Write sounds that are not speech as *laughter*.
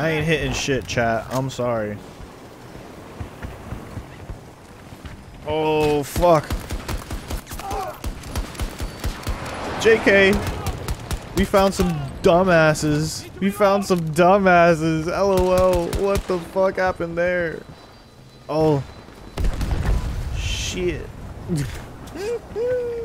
I ain't hitting shit, chat. I'm sorry. Oh, fuck. JK. We found some dumbasses. We found some dumbasses. LOL. What the fuck happened there? Oh. Shit. *laughs*